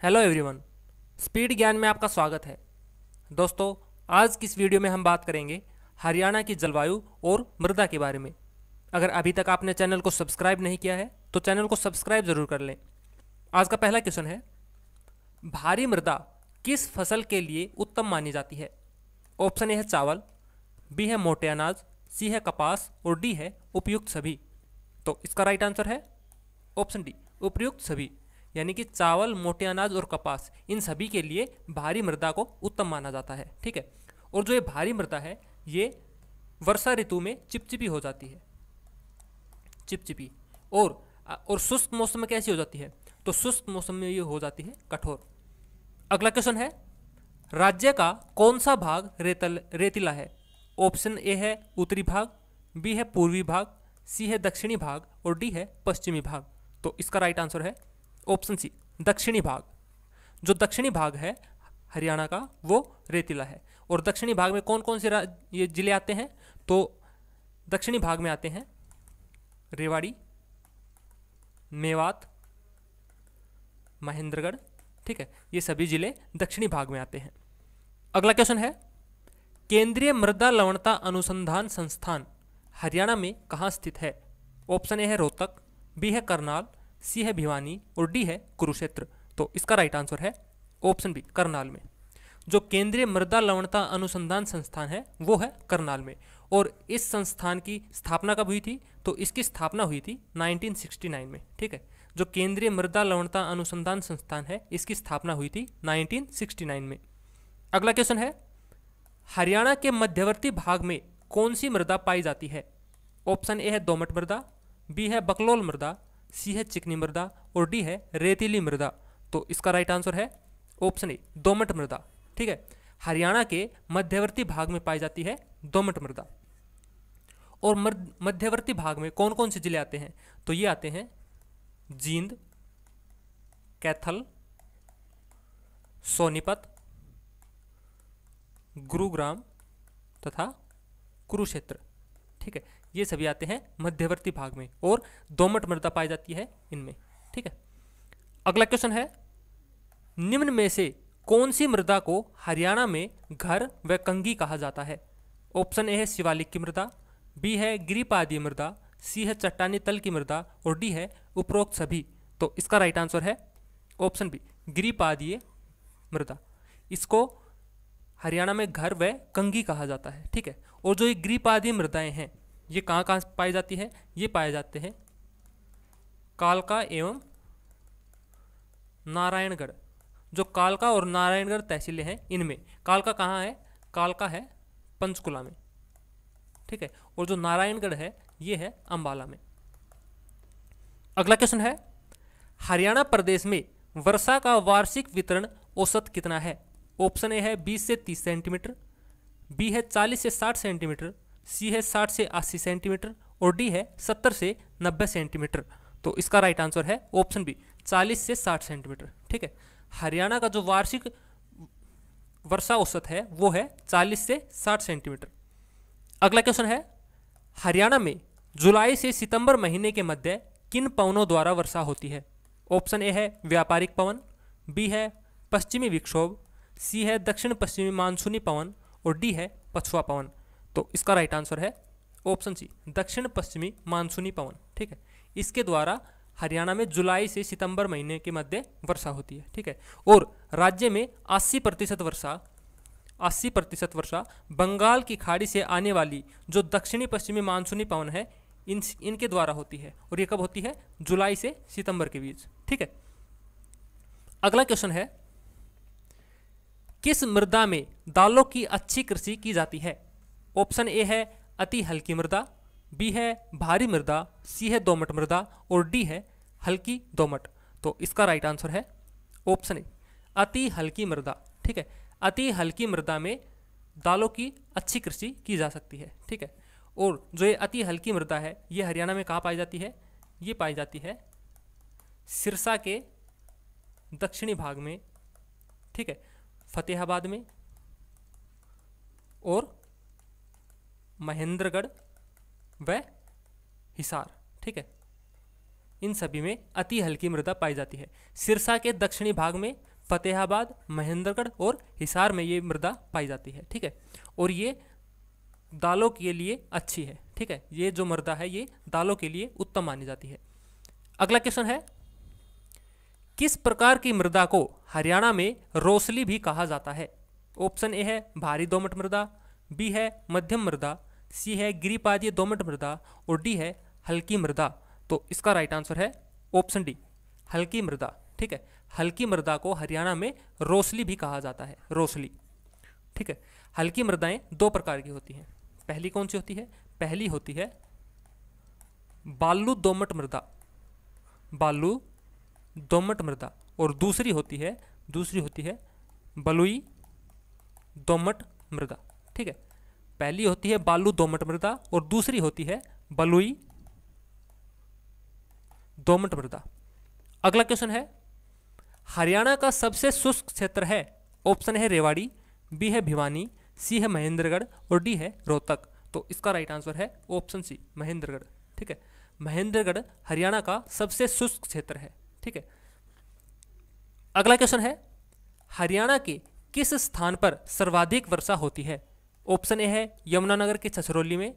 Hello everyone speed ज्ञान में आपका स्वागत है। दोस्तों, आज की इस वीडियो में हम बात करेंगे? हरियाणा की जलवायु और मृदा के बारे में। अगर अभी तक आपने चैनल को सब्सक्राइब नहीं किया है तो चैनल को सब्सक्राइब ज़रूर कर लें। आज का पहला क्वेश्चन है, भारी मृदा किस फ़सल के लिए उत्तम मानी जाती है? ऑप्शन ए है चावल, बी है मोटे अनाज, सी है कपास और डी है उपयुक्त सभी। तो इसका राइट आंसर है ऑप्शन डी, उपयुक्त सभी। यानी कि चावल, मोटे अनाज और कपास, इन सभी के लिए भारी मृदा को उत्तम माना जाता है, ठीक है? और जो ये भारी मृदा है, ये वर्षा ऋतु में चिपचिपी हो जाती है। चिपचिपी। और और शुष्क मौसम में कैसी हो जाती है? तो शुष्क मौसम में ये हो जाती है कठोर। अगला क्वेश्चन है, राज्य का कौन सा भाग रेतल, रेतीला है? ऑप्शन ए है उत्तरी भाग बी है पूर्वी भाग सी है दक्षिणी भाग और डी है पश्चिमी भाग। तो इसका राइट आंसर है ऑप्शन सी, दक्षिणी भाग। जो दक्षिणी भाग है, हरियाणा का, वो रेतीला है। और दक्षिणी भाग में कौन कौन से ये ज़िले आते हैं? तो दक्षिणी भाग में आते हैं रेवाड़ी, मेवात, महेंद्रगढ़, ठीक है? ये सभी ज़िले दक्षिणी भाग में आते हैं। अगला क्वेश्चन है, केंद्रीय मृदा लवणता अनुसंधान संस्थान हरियाणा में कहाँ स्थित है? ऑप्शन ए है रोहतक, बी है करनाल सी है भिवानी और डी है कुरुक्षेत्र। तो इसका राइट आंसर है ऑप्शन बी करनाल में। जो केंद्रीय मृदा लवणता अनुसंधान संस्थान है, वो है करनाल में। और इस संस्थान की स्थापना कब हुई थी? तो इसकी स्थापना हुई थी 1969 में, ठीक है? जो केंद्रीय मृदा लवणता अनुसंधान संस्थान है, इसकी स्थापना हुई थी 1969 में। अगला क्वेश्चन है, हरियाणा के मध्यवर्ती भाग में कौन सी मृदा पाई जाती है? ऑप्शन ए है दोमट मृदा बी है बकलोल मृदा सी है चिकनी मृदा और डी है रेतीली मृदा। तो इसका राइट आंसर है ऑप्शन ए दोमट मृदा। ठीक है? हरियाणा के मध्यवर्ती भाग में पाई जाती है दोमट मृदा। और मध्यवर्ती भाग में कौन कौन से ज़िले आते हैं? तो ये आते हैं जींद, कैथल, सोनीपत, गुरुग्राम तथा कुरुक्षेत्र। ठीक है? ये सभी आते हैं मध्यवर्ती भाग में और दोमट मृदा पाई जाती है इनमें, ठीक है? अगला क्वेश्चन है, निम्न में से कौन सी मृदा को हरियाणा में घर व कंगी कहा जाता है? ऑप्शन ए है शिवालिक की मृदा बी है गिरिपादीय मृदा सी है चट्टानी तल की मृदा और डी है उपरोक्त सभी। तो इसका राइट आंसर है ऑप्शन बी गिरिपादीय मृदा। इसको हरियाणा में घर व कंगी कहा जाता है, ठीक है? और जो ये ग्रीपादी मृदाएँ हैं, ये कहाँ कहाँ पाई जाती है? ये पाए जाते हैं कालका एवं नारायणगढ़। जो कालका और नारायणगढ़ तहसीलें हैं, इनमें। कालका कहाँ है? कालका है पंचकुला में, ठीक है? और जो नारायणगढ़ है, ये है अंबाला में। अगला क्वेश्चन है, हरियाणा प्रदेश में वर्षा का वार्षिक वितरण औसत कितना है? ऑप्शन ए है 20 से 30 सेंटीमीटर, बी है 40 से 60 सेंटीमीटर, सी है 60 से 80 सेंटीमीटर और डी है 70 से 90 सेंटीमीटर। तो इसका राइट आंसर है ऑप्शन बी 40 से 60 सेंटीमीटर। ठीक है? हरियाणा का जो वार्षिक वर्षा औसत है, वो है 40 से 60 सेंटीमीटर। अगला क्वेश्चन है, हरियाणा में जुलाई से सितंबर महीने के मध्य किन पवनों द्वारा वर्षा होती है? ऑप्शन ए है व्यापारिक पवन बी है पश्चिमी विक्षोभ सी है दक्षिण पश्चिमी मानसूनी पवन और डी है पछुआ पवन। तो इसका राइट आंसर है ऑप्शन सी दक्षिण पश्चिमी मानसूनी पवन, ठीक है? इसके द्वारा हरियाणा में जुलाई से सितंबर महीने के मध्य वर्षा होती है, ठीक है? और राज्य में 80 प्रतिशत वर्षा 80 प्रतिशत वर्षा बंगाल की खाड़ी से आने वाली जो दक्षिणी पश्चिमी मानसूनी पवन है इन इनके द्वारा होती है। और ये कब होती है? जुलाई से सितंबर के बीच, ठीक है? अगला क्वेश्चन है किस मृदा में दालों की अच्छी कृषि की जाती है? ऑप्शन ए है अति हल्की मृदा, बी है भारी मृदा, सी है दोमट मृदा और डी है हल्की दोमट। तो इसका राइट आंसर है ऑप्शन ए अति हल्की मृदा। ठीक है? अति हल्की मृदा में दालों की अच्छी कृषि की जा सकती है। ठीक है? और जो ये अति हल्की मृदा है, ये हरियाणा में कहाँ पाई जाती है? ये पाई जाती है सिरसा के दक्षिणी भाग में। ठीक है? फतेहाबाद में और महेंद्रगढ़ व हिसार, ठीक है? इन सभी में अति हल्की मृदा पाई जाती है। सिरसा के दक्षिणी भाग में फतेहाबाद, महेंद्रगढ़ और हिसार में ये मृदा पाई जाती है, ठीक है? और ये दालों के लिए अच्छी है, ठीक है? ये जो मृदा है, ये दालों के लिए उत्तम मानी जाती है। अगला क्वेश्चन है किस प्रकार की मृदा को हरियाणा में रोसली भी कहा जाता है? ऑप्शन ए है भारी दोमट मृदा, बी है मध्यम मृदा, सी है गिरिपादीय दोमट मृदा और डी है हल्की मृदा। तो इसका राइट आंसर है ऑप्शन डी हल्की मृदा। ठीक है? हल्की मृदा को हरियाणा में रोसली भी कहा जाता है, रोसली। ठीक है? हल्की मृदाएँ दो प्रकार की होती हैं। पहली कौन सी होती है? पहली होती है बालू दोमट मृदा। बालू दोमट मृदा और दूसरी होती है, दूसरी होती है बलुई दोमट मृदा, ठीक है? पहली होती है बालू दोमट मृदा और दूसरी होती है बलुई दोमट मृदा। अगला क्वेश्चन है, हरियाणा का सबसे शुष्क क्षेत्र है? ऑप्शन है रेवाड़ी बी है भिवानी सी है महेंद्रगढ़ और डी है रोहतक। तो इसका राइट आंसर है ऑप्शन सी महेंद्रगढ़, ठीक है? महेंद्रगढ़ हरियाणा का सबसे शुष्क क्षेत्र है। ठीक है? अगला क्वेश्चन है, हरियाणा के किस स्थान पर सर्वाधिक वर्षा होती है? ऑप्शन ए है यमुनानगर के छछरौली में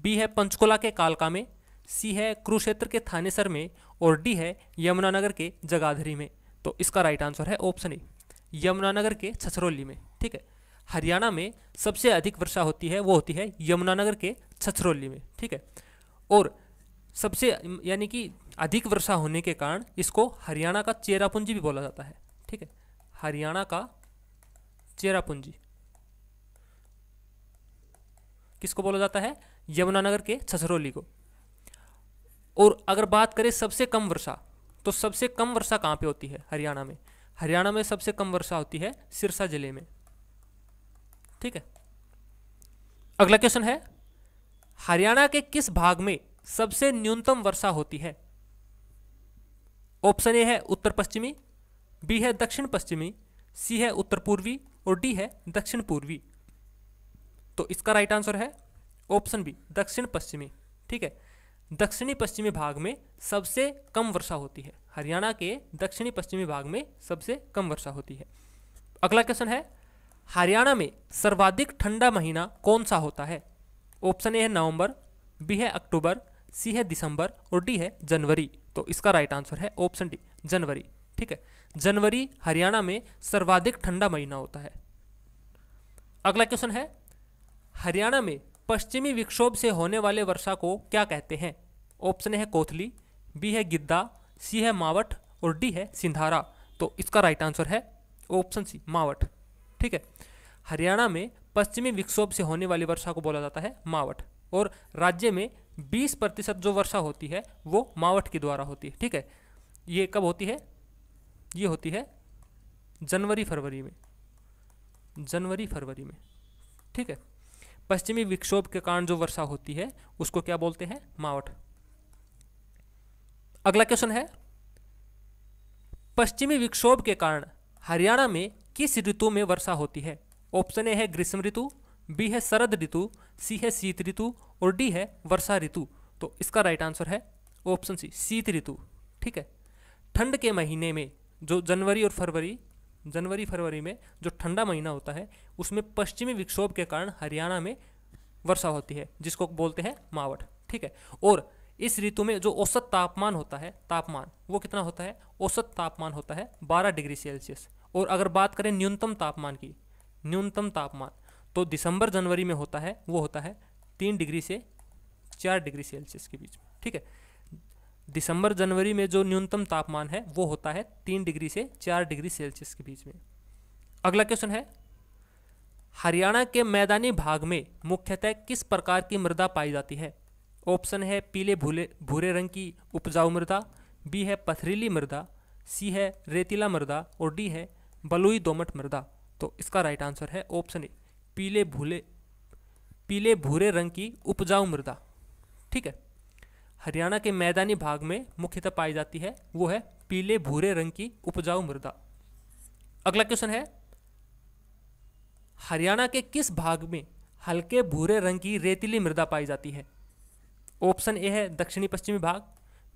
बी है पंचकुला के कालका में सी है कुरुक्षेत्र के थानेसर में और डी है यमुनानगर के जगाधरी में। तो इसका राइट आंसर है ऑप्शन ए यमुनानगर के छछरौली में, ठीक है? हरियाणा में सबसे अधिक वर्षा होती है, वो होती है यमुनानगर के छछरौली में, ठीक है? और सबसे, यानी कि अधिक वर्षा होने के कारण इसको हरियाणा का चेरापूंजी भी बोला जाता है। ठीक है? हरियाणा का चेरापूंजी। किसको बोला जाता है? यमुनानगर के छछरौली को। और अगर बात करें सबसे कम वर्षा तो सबसे कम वर्षा कहाँ पे होती है? हरियाणा में। हरियाणा में सबसे कम वर्षा होती है सिरसा ज़िले में। ठीक है? अगला क्वेश्चन है, हरियाणा के किस भाग में सबसे न्यूनतम वर्षा होती है? ऑप्शन ए है उत्तर पश्चिमी, बी है दक्षिण पश्चिमी, सी है उत्तर पूर्वी और डी है दक्षिण पूर्वी। तो इसका राइट आंसर है ऑप्शन बी दक्षिण पश्चिमी। ठीक है? दक्षिणी पश्चिमी भाग में सबसे कम वर्षा होती है। हरियाणा के दक्षिणी पश्चिमी भाग में सबसे कम वर्षा होती है। अगला क्वेश्चन है, हरियाणा में सर्वाधिक ठंडा महीना कौन सा होता है? ऑप्शन ए है नवंबर, बी है अक्टूबर, सी है दिसंबर और डी है जनवरी। तो इसका राइट आंसर है ऑप्शन डी जनवरी। ठीक है? जनवरी हरियाणा में सर्वाधिक ठंडा महीना होता है। अगला क्वेश्चन है, हरियाणा में पश्चिमी विक्षोभ से होने वाले वर्षा को क्या कहते हैं? ऑप्शन है कोथली बी है गिद्दा सी है मावट और डी है सिंधारा। तो इसका राइट आंसर है ऑप्शन सी मावट ठीक है? हरियाणा में पश्चिमी विक्षोभ से होने वाली वर्षा को बोला जाता है मावट और राज्य में 20 प्रतिशत जो वर्षा होती है, वो मावट के द्वारा होती है। ठीक है? ये कब होती है? ये होती है जनवरी फरवरी में। जनवरी फरवरी में। ठीक है? पश्चिमी विक्षोभ के कारण जो वर्षा होती है, उसको क्या बोलते हैं? मावठ। अगला क्वेश्चन है। पश्चिमी विक्षोभ के कारण हरियाणा में किस ऋतु में वर्षा होती है? ऑप्शन ए है ग्रीष्म ऋतु। बी है शरद ऋतु, सी है शीत ऋतु और डी है वर्षा ऋतु। तो इसका राइट आंसर है ऑप्शन सी शीत ऋतु। ठीक है? ठंड के महीने में जो जनवरी और फरवरी, जनवरी फरवरी में जो ठंडा महीना होता है, उसमें पश्चिमी विक्षोभ के कारण हरियाणा में वर्षा होती है, जिसको बोलते हैं मावट ठीक है? और इस ऋतु में जो औसत तापमान होता है, तापमान, वो कितना होता है? औसत तापमान होता है 12 डिग्री सेल्सियस। और अगर बात करें न्यूनतम तापमान की, न्यूनतम तापमान तो दिसंबर जनवरी में होता है, वो होता है तीन डिग्री से चार डिग्री सेल्सियस के बीच में, ठीक है? दिसंबर जनवरी में जो न्यूनतम तापमान है, वो होता है तीन डिग्री से चार डिग्री सेल्सियस के बीच में। अगला क्वेश्चन है, हरियाणा के मैदानी भाग में मुख्यतः किस प्रकार की मृदा पाई जाती है? ऑप्शन है पीले भूले, भूरे रंग की उपजाऊ मृदा, बी है पथरीली मृदा, सी है रेतीला मृदा और डी है बलुई दोमट मृदा। तो इसका राइट आंसर है ऑप्शन ए पीले भूले, पीले भूरे रंग की उपजाऊ मृदा। ठीक है? हरियाणा के मैदानी भाग में मुख्यतः पाई जाती है, वो है पीले भूरे रंग की उपजाऊ मृदा। अगला क्वेश्चन है, हरियाणा के किस भाग में हल्के भूरे रंग की रेतीली मृदा पाई जाती है? ऑप्शन ए है दक्षिणी पश्चिमी भाग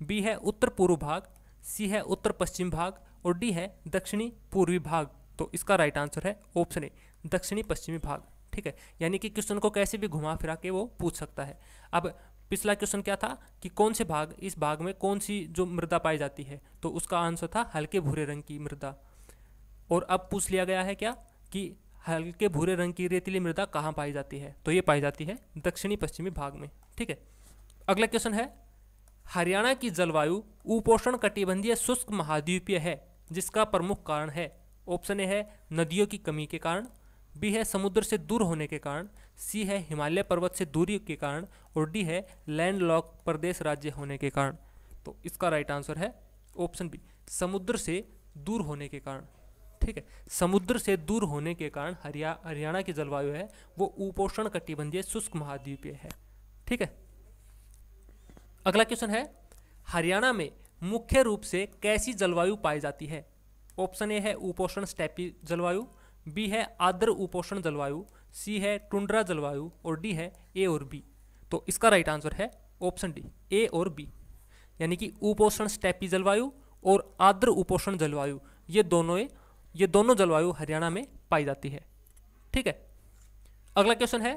बी है उत्तर पूर्व भाग सी है उत्तर पश्चिम भाग और डी है दक्षिणी पूर्वी भाग। तो इसका राइट आंसर है ऑप्शन ए दक्षिणी पश्चिमी भाग, ठीक है? यानी कि क्वेश्चन को कैसे भी घुमा फिरा के वो पूछ सकता है। अब पिछला क्वेश्चन क्या था कि कौन से भाग, इस भाग में कौन सी जो मृदा पाई जाती है? तो उसका आंसर था हल्के भूरे रंग की मृदा। और अब पूछ लिया गया है क्या कि हल्के भूरे रंग की रेतीली मृदा कहाँ पाई जाती है? तो ये पाई जाती है दक्षिणी पश्चिमी भाग में, ठीक है? अगला क्वेश्चन है, हरियाणा की जलवायु उपोषण कटिबंधीय शुष्क महाद्वीपीय है, जिसका प्रमुख कारण है। ऑप्शन ए है नदियों की कमी के कारण। बी है समुद्र से दूर होने के कारण, सी है हिमालय पर्वत से दूरी के कारण, और डी है लैंड लॉक प्रदेश राज्य होने के कारण। तो इसका राइट आंसर है ऑप्शन बी समुद्र से दूर होने के कारण। ठीक है, समुद्र से दूर होने के कारण हरिया, हरियाणा की जलवायु है, वो उपोषण कटिबंधीय शुष्क महाद्वीपीय है। ठीक है, अगला क्वेश्चन है, हरियाणा में मुख्य रूप से कैसी जलवायु पाई जाती है? ऑप्शन ए है उपोषण स्टेपी जलवायु बी है आर्द्र उपोषण जलवायु, सी है टुंड्रा जलवायु और डी है ए और बी। तो इसका राइट आंसर है ऑप्शन डी ए और बी यानी कि उपोषण स्टेपी जलवायु और आर्द्र उपोषण जलवायु, ये दोनों ये दोनों जलवायु हरियाणा में पाई जाती है। ठीक है? अगला क्वेश्चन है,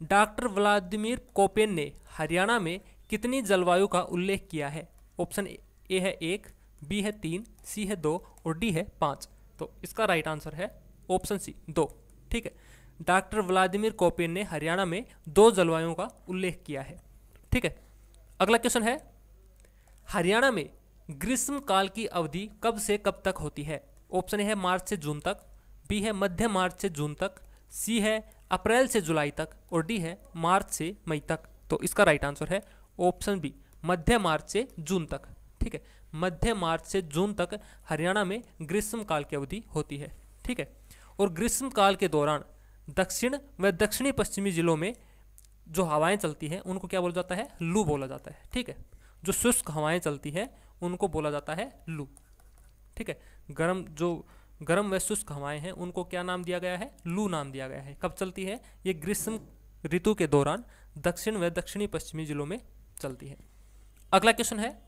डॉक्टर व्लादिमीर कोपेन ने हरियाणा में कितनी जलवायु का उल्लेख किया है? ऑप्शन ए है एक बी है तीन सी है दो और डी है पाँच। तो इसका राइट आंसर है ऑप्शन सी, दो। ठीक है? डॉक्टर व्लादिमिर कोपेन ने हरियाणा में दो जलवायु का उल्लेख किया है। ठीक है? अगला क्वेश्चन है, हरियाणा में ग्रीष्म काल की अवधि कब से कब तक होती है? ऑप्शन ए है मार्च से जून तक, बी है मध्य मार्च से जून तक, सी है अप्रैल से जुलाई तक और डी है मार्च से मई तक। तो इसका राइट आंसर है ऑप्शन बी, मध्य मार्च से जून तक। ठीक है? मध्य मार्च से जून तक हरियाणा में ग्रीष्म काल की अवधि होती है। ठीक है? और ग्रीष्म काल के दौरान दक्षिण व दक्षिणी पश्चिमी जिलों में जो हवाएँ चलती हैं, उनको क्या बोला जाता है? लू बोला जाता है, ठीक है? जो शुष्क हवाएँ चलती हैं, उनको बोला जाता है लू, ठीक है? गर्म, जो गर्म व शुष्क हवाएँ हैं, उनको क्या नाम दिया गया है? लू नाम दिया गया है। कब चलती है? ये ग्रीष्म ऋतु के दौरान दक्षिण व दक्षिणी पश्चिमी जिलों में चलती है। अगला क्वेश्चन है,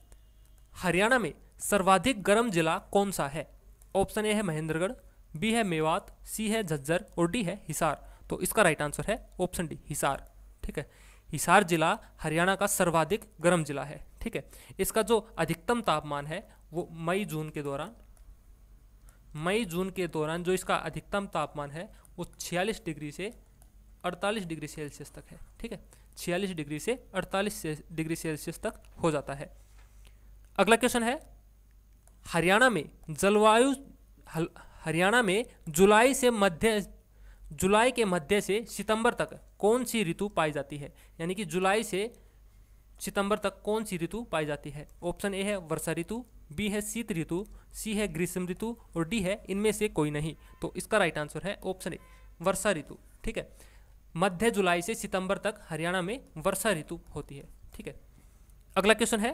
हरियाणा में सर्वाधिक गर्म जिला कौन सा है? ऑप्शन ए है महेंद्रगढ़ बी है मेवात, सी है झज्जर और डी है हिसार। तो इसका राइट आंसर है ऑप्शन डी हिसार। ठीक है? हिसार जिला हरियाणा का सर्वाधिक गर्म जिला है। ठीक है? इसका जो अधिकतम तापमान है, वो मई, जून के दौरान, मई, जून के दौरान जो इसका अधिकतम तापमान है, वो छियालीस डिग्री से 48 डिग्री सेल्सियस तक है। ठीक है? छियालीस डिग्री से 48 डिग्री सेल्सियस तक हो जाता है। अगला क्वेश्चन है, हरियाणा में जलवायु हरियाणा में जुलाई से मध्य, जुलाई के मध्य से सितंबर तक कौन सी ऋतु पाई जाती है? यानी कि जुलाई से सितंबर तक कौन सी ऋतु पाई जाती है? ऑप्शन ए है वर्षा ऋतु, बी है शीत ऋतु, सी है ग्रीष्म ऋतु और डी है इनमें से कोई नहीं। तो इसका राइट आंसर है ऑप्शन ए वर्षा ऋतु, ठीक है? मध्य जुलाई से सितंबर तक हरियाणा में वर्षा ऋतु होती है, ठीक है? अगला क्वेश्चन है,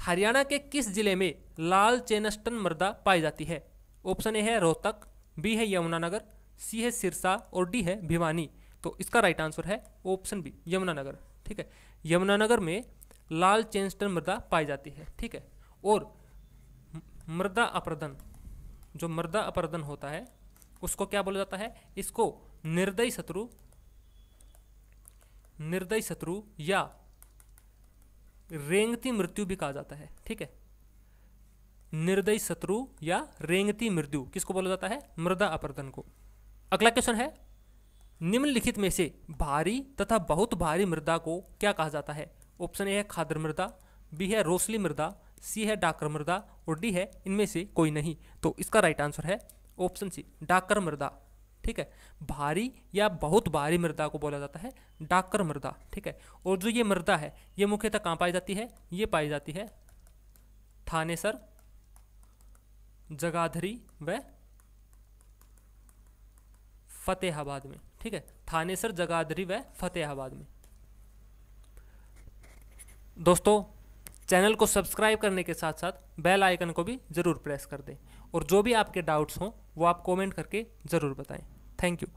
हरियाणा के किस ज़िले में लाल चेनस्टन मृदा पाई जाती है? ऑप्शन ए है रोहतक, बी है यमुनानगर, सी है सिरसा और डी है भिवानी। तो इसका राइट आंसर है ऑप्शन बी यमुनानगर। ठीक है? यमुनानगर में लाल चेनस्टन मृदा पाई जाती है। ठीक है? और मृदा अपर्दन, जो मृदा अपर्दन होता है, उसको क्या बोला जाता है? इसको निर्दयी शत्रु निर्दयी शत्रु या रेंगती मृत्यु भी कहा जाता है। ठीक है? निर्दयी शत्रु या रेंगती मृत्यु किसको बोला जाता है? मृदा अपर्दन को। अगला क्वेश्चन है, निम्नलिखित में से भारी तथा बहुत भारी मृदा को क्या कहा जाता है? ऑप्शन ए है खाद्र मृदा बी है रोसली मृदा सी है डाकर मृदा और डी है इनमें से कोई नहीं। तो इसका राइट आंसर है ऑप्शन सी डाकर मृदा। ठीक है? भारी या बहुत भारी मृदा को बोला जाता है, डाकर मृदा। ठीक है? और जो ये मृदा है, ये मुख्यतः कहाँ पाई जाती है? ये पाई जाती है थानेसर जगाधरी व फतेहाबाद में। ठीक है? थानेसर, जगाधरी व फतेहाबाद में। दोस्तों, चैनल को सब्सक्राइब करने के साथ साथ बेल आइकन को भी ज़रूर प्रेस कर दें और जो भी आपके डाउट्स हों, वो आप कमेंट करके ज़रूर बताएँ। Thank you.